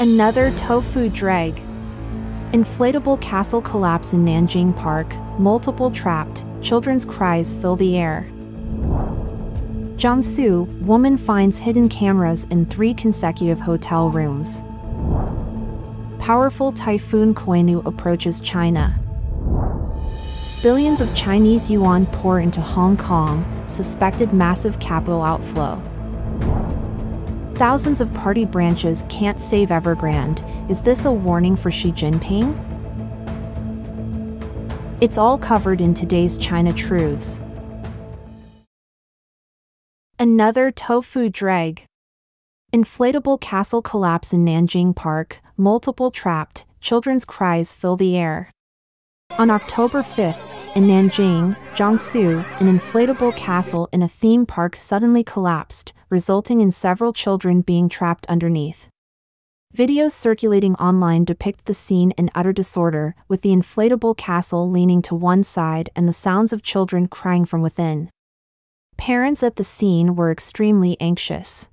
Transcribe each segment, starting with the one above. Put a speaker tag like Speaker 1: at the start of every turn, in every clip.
Speaker 1: Another tofu dreg. Inflatable castle collapse in Nanjing Park, multiple trapped, children's cries fill the air. Jiangsu, woman finds hidden cameras in three consecutive hotel rooms. Powerful typhoon Koinu approaches China. Billions of Chinese yuan pour into Hong Kong, suspected massive capital outflow. Thousands of party branches can't save Evergrande. Is this a warning for Xi Jinping? It's all covered in today's China Truths. Another tofu dreg. Inflatable castle collapse in Nanjing Park, multiple trapped, children's cries fill the air. On October 5th, in Nanjing, Jiangsu, an inflatable castle in a theme park suddenly collapsed, resulting in several children being trapped underneath. Videos circulating online depict the scene in utter disorder, with the inflatable castle leaning to one side and the sounds of children crying from within. Parents at the scene were extremely anxious.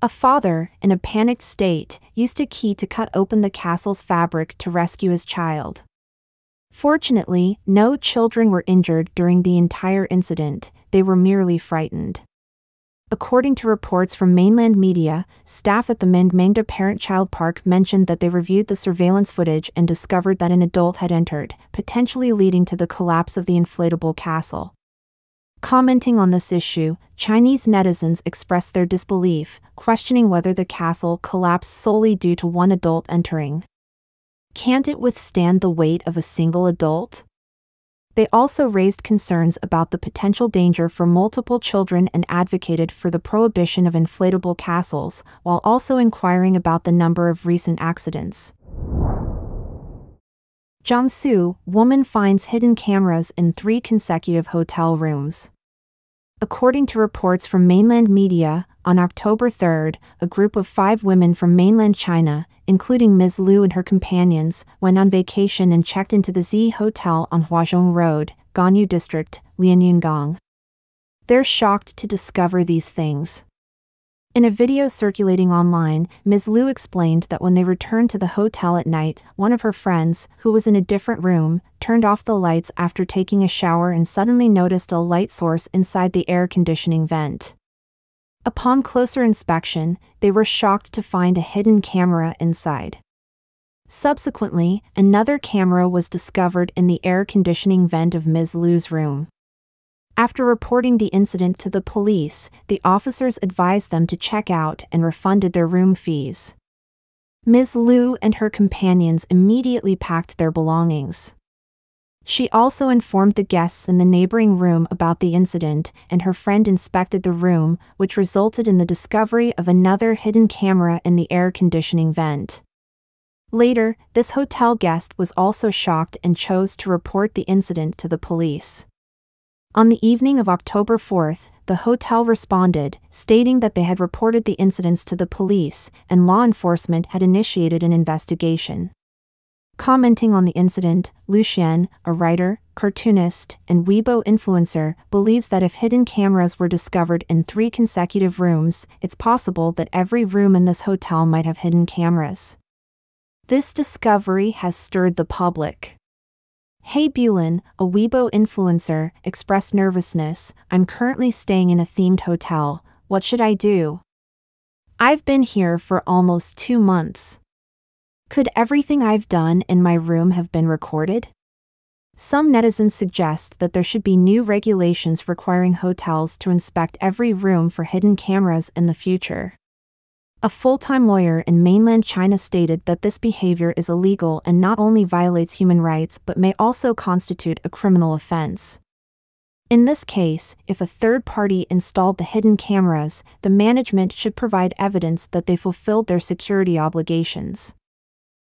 Speaker 1: A father, in a panicked state, used a key to cut open the castle's fabric to rescue his child. Fortunately, no children were injured during the entire incident, they were merely frightened. According to reports from mainland media, staff at the Mandmangda Parent Child Park mentioned that they reviewed the surveillance footage and discovered that an adult had entered, potentially leading to the collapse of the inflatable castle. Commenting on this issue, Chinese netizens expressed their disbelief, questioning whether the castle collapsed solely due to one adult entering. Can't it withstand the weight of a single adult? They also raised concerns about the potential danger for multiple children and advocated for the prohibition of inflatable castles, while also inquiring about the number of recent accidents. Jiangsu, woman finds hidden cameras in three consecutive hotel rooms. According to reports from mainland media, on October 3, a group of five women from mainland China, including Ms. Liu and her companions, went on vacation and checked into the Z Hotel on Huazhong Road, Ganyu District, Lianyungang. They're shocked to discover these things. In a video circulating online, Ms. Liu explained that when they returned to the hotel at night, one of her friends, who was in a different room, turned off the lights after taking a shower and suddenly noticed a light source inside the air conditioning vent. Upon closer inspection, they were shocked to find a hidden camera inside. Subsequently, another camera was discovered in the air conditioning vent of Ms. Liu's room. After reporting the incident to the police, the officers advised them to check out and refunded their room fees. Ms. Liu and her companions immediately packed their belongings. She also informed the guests in the neighboring room about the incident, and her friend inspected the room, which resulted in the discovery of another hidden camera in the air conditioning vent. Later, this hotel guest was also shocked and chose to report the incident to the police. On the evening of October 4th, the hotel responded, stating that they had reported the incidents to the police and law enforcement had initiated an investigation. Commenting on the incident, Lucien, a writer, cartoonist, and Weibo influencer, believes that if hidden cameras were discovered in three consecutive rooms, it's possible that every room in this hotel might have hidden cameras. This discovery has stirred the public. Hey Bulin, a Weibo influencer, expressed nervousness. I'm currently staying in a themed hotel. What should I do? I've been here for almost two months. Could everything I've done in my room have been recorded? Some netizens suggest that there should be new regulations requiring hotels to inspect every room for hidden cameras in the future. A full time lawyer in mainland China stated that this behavior is illegal and not only violates human rights but may also constitute a criminal offense. In this case, if a third party installed the hidden cameras, the management should provide evidence that they fulfilled their security obligations.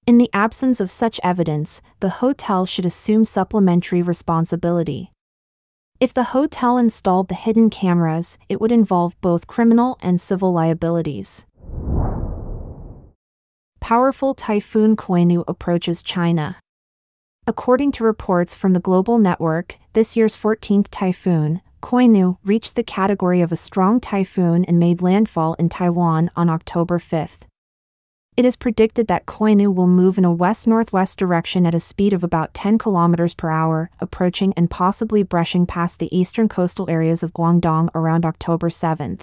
Speaker 1: In the absence of such evidence, the hotel should assume supplementary responsibility. If the hotel installed the hidden cameras, it would involve both criminal and civil liabilities. Powerful typhoon Koinu approaches China. According to reports from the Global Network, this year's 14th typhoon, Koinu, reached the category of a strong typhoon and made landfall in Taiwan on October 5. It is predicted that Koinu will move in a west-northwest direction at a speed of about 10 km per hour, approaching and possibly brushing past the eastern coastal areas of Guangdong around October 7.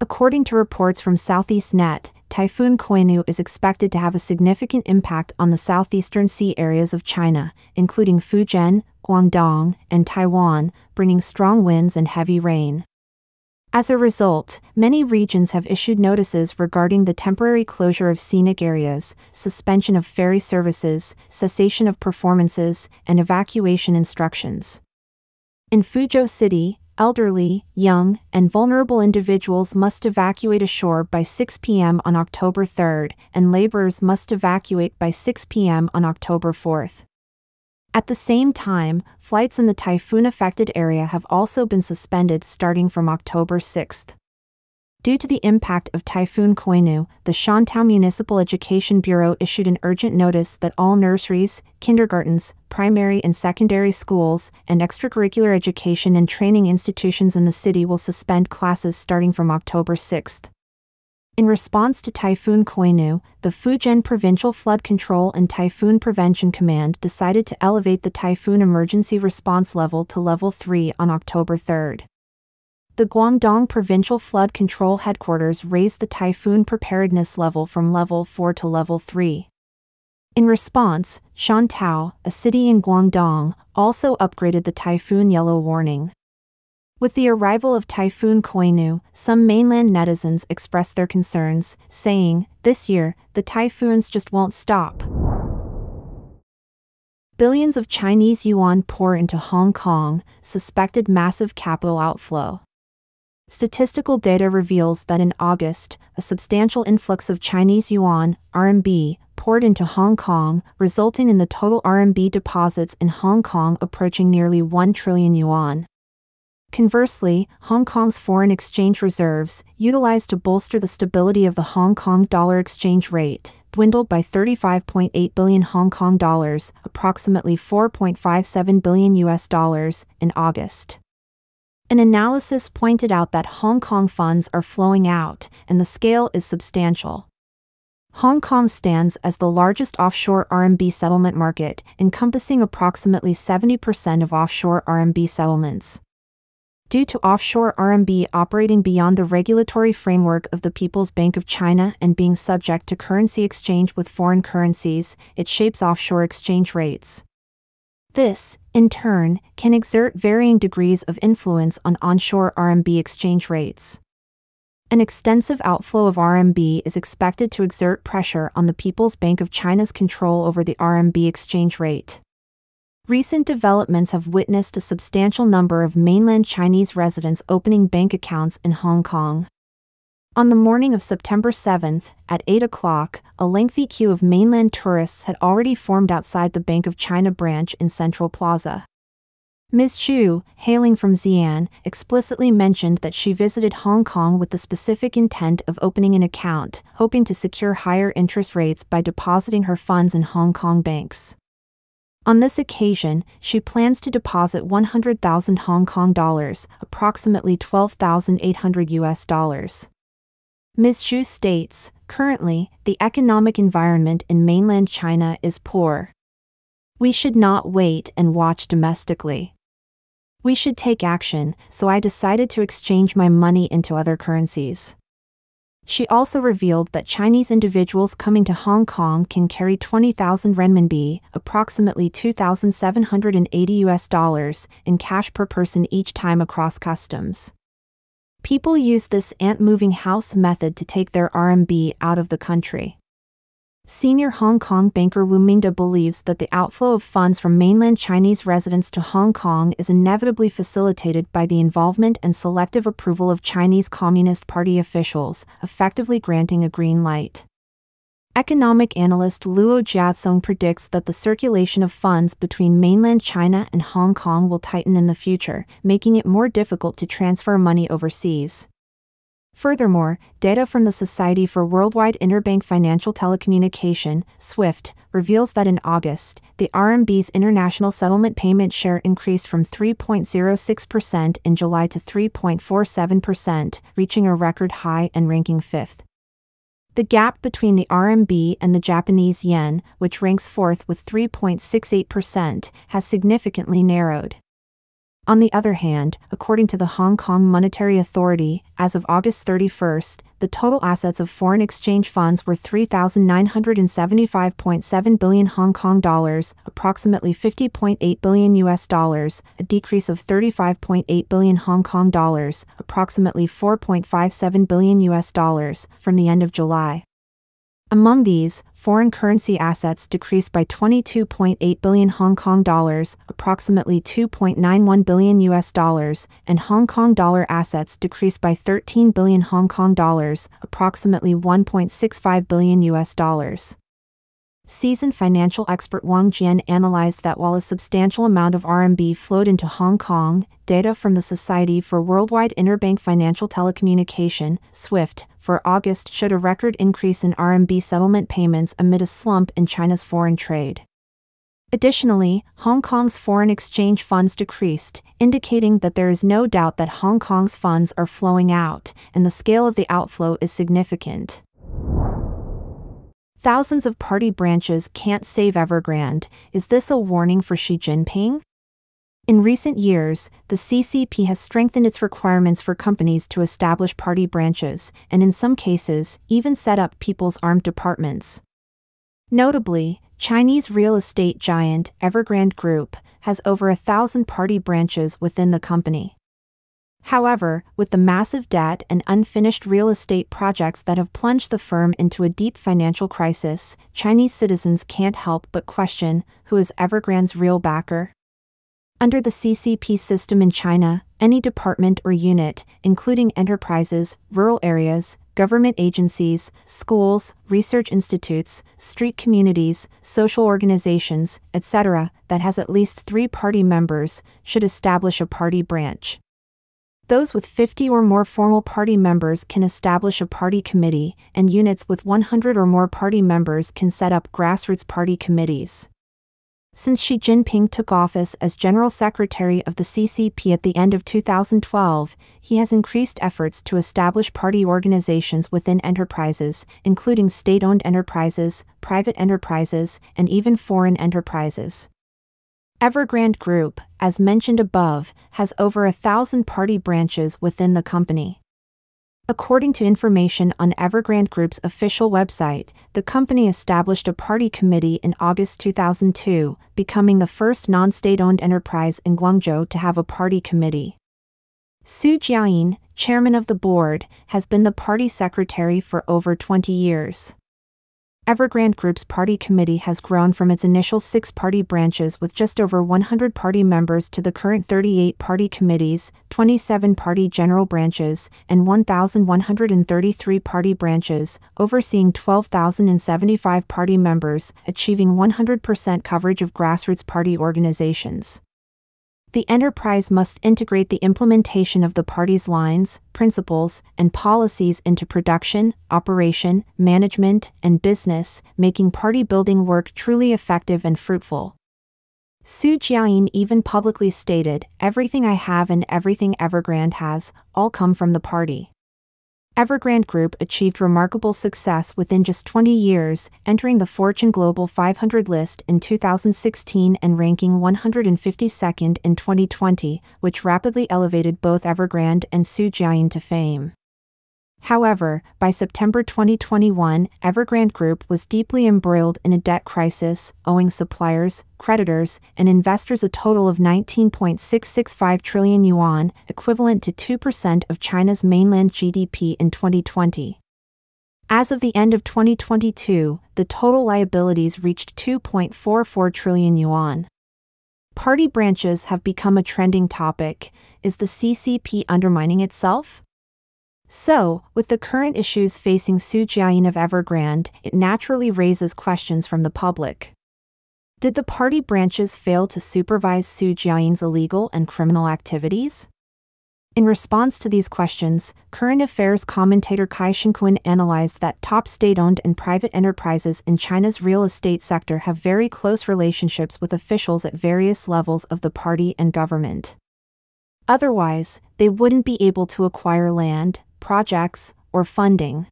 Speaker 1: According to reports from Southeast Net, Typhoon Koinu is expected to have a significant impact on the southeastern sea areas of China, including Fujian, Guangdong, and Taiwan, bringing strong winds and heavy rain. As a result, many regions have issued notices regarding the temporary closure of scenic areas, suspension of ferry services, cessation of performances, and evacuation instructions. In Fuzhou City, elderly, young, and vulnerable individuals must evacuate ashore by 6 p.m. on October 3, and laborers must evacuate by 6 p.m. on October 4. At the same time, flights in the typhoon affected area have also been suspended starting from October 6. Due to the impact of Typhoon Koinu, the Shantou Municipal Education Bureau issued an urgent notice that all nurseries, kindergartens, primary and secondary schools, and extracurricular education and training institutions in the city will suspend classes starting from October 6. In response to Typhoon Koinu, the Fujian Provincial Flood Control and Typhoon Prevention Command decided to elevate the typhoon emergency response level to level 3 on October 3. The Guangdong Provincial Flood Control Headquarters raised the typhoon preparedness level from level 4 to level 3. In response, Shantou, a city in Guangdong, also upgraded the typhoon yellow warning. With the arrival of Typhoon Koinu, some mainland netizens expressed their concerns, saying, This year, the typhoons just won't stop. Billions of Chinese yuan pour into Hong Kong, suspected massive capital outflow. Statistical data reveals that in August, a substantial influx of Chinese yuan, RMB, poured into Hong Kong, resulting in the total RMB deposits in Hong Kong approaching nearly 1 trillion yuan. Conversely, Hong Kong's foreign exchange reserves, utilized to bolster the stability of the Hong Kong dollar exchange rate, dwindled by 35.8 billion Hong Kong dollars, approximately 4.57 billion US dollars, in August. An analysis pointed out that Hong Kong funds are flowing out, and the scale is substantial. Hong Kong stands as the largest offshore RMB settlement market, encompassing approximately 70% of offshore RMB settlements due to offshore RMB operating beyond the regulatory framework of the People's Bank of China and being subject to currency exchange with foreign currencies, it shapes offshore exchange rates. This, in turn, can exert varying degrees of influence on onshore RMB exchange rates. An extensive outflow of RMB is expected to exert pressure on the People's Bank of China's control over the RMB exchange rate. Recent developments have witnessed a substantial number of mainland Chinese residents opening bank accounts in Hong Kong. On the morning of September 7th, at 8 o'clock, a lengthy queue of mainland tourists had already formed outside the Bank of China branch in Central Plaza. Ms. Zhu, hailing from Xi'an, explicitly mentioned that she visited Hong Kong with the specific intent of opening an account, hoping to secure higher interest rates by depositing her funds in Hong Kong banks. On this occasion, she plans to deposit 100,000 Hong Kong dollars, approximately 12,800 US dollars. Ms. Zhu states, currently, the economic environment in mainland China is poor. We should not wait and watch domestically. We should take action, so I decided to exchange my money into other currencies. She also revealed that Chinese individuals coming to Hong Kong can carry 20,000 renminbi, approximately 2,780 US dollars, in cash per person each time across customs. People use this ant moving house method to take their RMB out of the country. Senior Hong Kong banker Wu Mingda believes that the outflow of funds from mainland Chinese residents to Hong Kong is inevitably facilitated by the involvement and selective approval of Chinese Communist Party officials, effectively granting a green light. Economic analyst Luo Jiasong predicts that the circulation of funds between mainland China and Hong Kong will tighten in the future, making it more difficult to transfer money overseas. Furthermore, data from the Society for Worldwide Interbank Financial Telecommunication, SWIFT, reveals that in August, the RMB's international settlement payment share increased from 3.06% in July to 3.47%, reaching a record high and ranking fifth. The gap between the RMB and the Japanese yen, which ranks fourth with 3.68%, has significantly narrowed. On the other hand, according to the Hong Kong Monetary Authority, as of August 31st, the total assets of foreign exchange funds were 3,975.7 billion Hong Kong dollars, approximately 50.8 billion US dollars, a decrease of 35.8 billion Hong Kong dollars, approximately 4.57 billion US dollars, from the end of July. Among these, foreign currency assets decreased by 22.8 billion Hong Kong dollars, approximately 2.91 billion US dollars, and Hong Kong dollar assets decreased by 13 billion Hong Kong dollars, approximately 1.65 billion US dollars. Seasoned financial expert Wang Jian analyzed that while a substantial amount of RMB flowed into Hong Kong, data from the Society for Worldwide Interbank Financial Telecommunication, SWIFT, for August showed a record increase in RMB settlement payments amid a slump in China's foreign trade. Additionally, Hong Kong's foreign exchange funds decreased, indicating that there is no doubt that Hong Kong's funds are flowing out, and the scale of the outflow is significant. Thousands of party branches can't save Evergrande. Is this a warning for Xi Jinping? In recent years, the CCP has strengthened its requirements for companies to establish party branches, and in some cases, even set up people's armed departments. Notably, Chinese real estate giant Evergrande Group has over a thousand party branches within the company. However, with the massive debt and unfinished real estate projects that have plunged the firm into a deep financial crisis, Chinese citizens can't help but question who is Evergrande's real backer. Under the CCP system in China, any department or unit, including enterprises, rural areas, government agencies, schools, research institutes, street communities, social organizations, etc., that has at least three party members, should establish a party branch. Those with 50 or more formal party members can establish a party committee, and units with 100 or more party members can set up grassroots party committees. Since Xi Jinping took office as General Secretary of the CCP at the end of 2012, he has increased efforts to establish party organizations within enterprises, including state owned enterprises, private enterprises, and even foreign enterprises. Evergrande Group, as mentioned above, has over a thousand party branches within the company. According to information on Evergrande Group's official website, the company established a party committee in August 2002, becoming the first non state owned enterprise in Guangzhou to have a party committee. Xu Jiayin, chairman of the board, has been the party secretary for over 20 years. Evergrande Group's party committee has grown from its initial six party branches with just over 100 party members to the current 38 party committees, 27 party general branches, and 1,133 party branches, overseeing 12,075 party members, achieving 100% coverage of grassroots party organizations. The enterprise must integrate the implementation of the party's lines, principles, and policies into production, operation, management, and business, making party building work truly effective and fruitful. Xu Jiayin even publicly stated, Everything I have and everything Evergrande has, all come from the party. Evergrande Group achieved remarkable success within just 20 years, entering the Fortune Global 500 list in 2016 and ranking 152nd in 2020, which rapidly elevated both Evergrande and Xu Jiayin to fame. However, by September 2021, Evergrande Group was deeply embroiled in a debt crisis, owing suppliers, creditors, and investors a total of 19.665 trillion yuan, equivalent to 2% of China's mainland GDP in 2020. As of the end of 2022, the total liabilities reached 2.44 trillion yuan. Party branches have become a trending topic. Is the CCP undermining itself? So, with the current issues facing Xu Jiayin of Evergrande, it naturally raises questions from the public. Did the party branches fail to supervise Xu Jiayin's illegal and criminal activities? In response to these questions, current affairs commentator Cai Shenkun analyzed that top state owned and private enterprises in China's real estate sector have very close relationships with officials at various levels of the party and government. Otherwise, they wouldn't be able to acquire land, projects, or funding.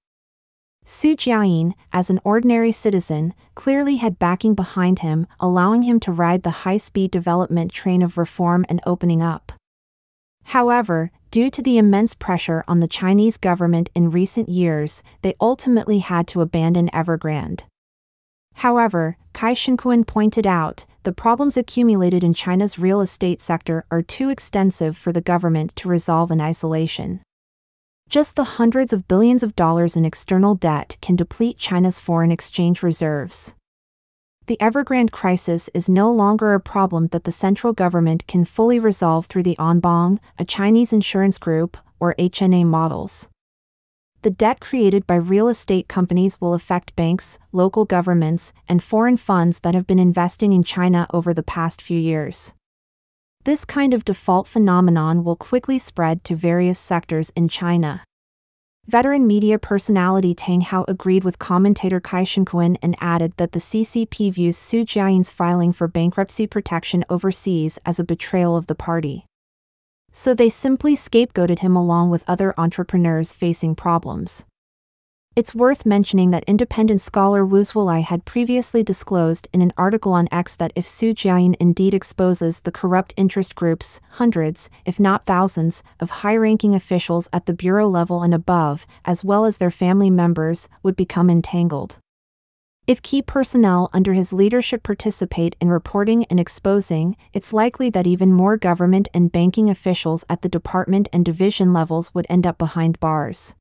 Speaker 1: Xu Jiayin, as an ordinary citizen, clearly had backing behind him, allowing him to ride the high speed development train of reform and opening up. However, due to the immense pressure on the Chinese government in recent years, they ultimately had to abandon Evergrande. However, Cai Shenkun pointed out, the problems accumulated in China's real estate sector are too extensive for the government to resolve in isolation. Just the hundreds of billions of dollars in external debt can deplete China's foreign exchange reserves. The Evergrande crisis is no longer a problem that the central government can fully resolve through the Anbang, a Chinese insurance group, or HNA models. The debt created by real estate companies will affect banks, local governments, and foreign funds that have been investing in China over the past few years. This kind of default phenomenon will quickly spread to various sectors in China. Veteran media personality Tang Hao agreed with commentator Cai Shenkun and added that the CCP views Xu Jiayin's filing for bankruptcy protection overseas as a betrayal of the party. So they simply scapegoated him along with other entrepreneurs facing problems. It's worth mentioning that independent scholar Wu Zuolai had previously disclosed in an article on X that if Xu Jiayin indeed exposes the corrupt interest groups, hundreds, if not thousands, of high-ranking officials at the bureau level and above, as well as their family members, would become entangled. If key personnel under his leadership participate in reporting and exposing, it's likely that even more government and banking officials at the department and division levels would end up behind bars.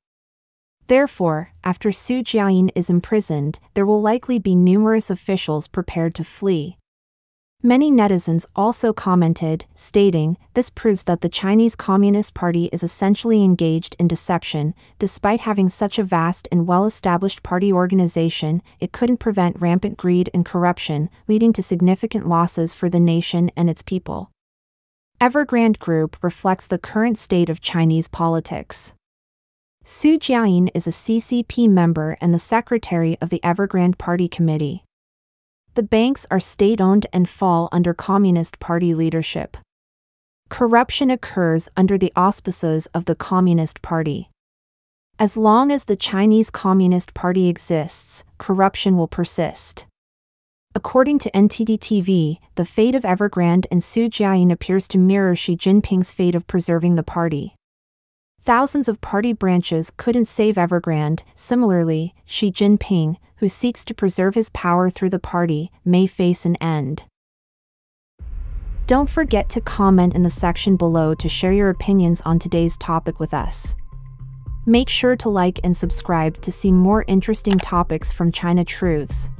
Speaker 1: Therefore, after Xu Jiayin is imprisoned, there will likely be numerous officials prepared to flee. Many netizens also commented, stating, This proves that the Chinese Communist Party is essentially engaged in deception. Despite having such a vast and well established party organization, it couldn't prevent rampant greed and corruption, leading to significant losses for the nation and its people. Evergrande Group reflects the current state of Chinese politics. Xu Jiayin is a CCP member and the secretary of the Evergrande Party Committee. The banks are state owned and fall under Communist Party leadership. Corruption occurs under the auspices of the Communist Party. As long as the Chinese Communist Party exists, corruption will persist. According to NTD TV, the fate of Evergrande and Xu Jiayin appears to mirror Xi Jinping's fate of preserving the party. Thousands of party branches couldn't save Evergrande. Similarly, Xi Jinping, who seeks to preserve his power through the party, may face an end. Don't forget to comment in the section below to share your opinions on today's topic with us. Make sure to like and subscribe to see more interesting topics from China Truths.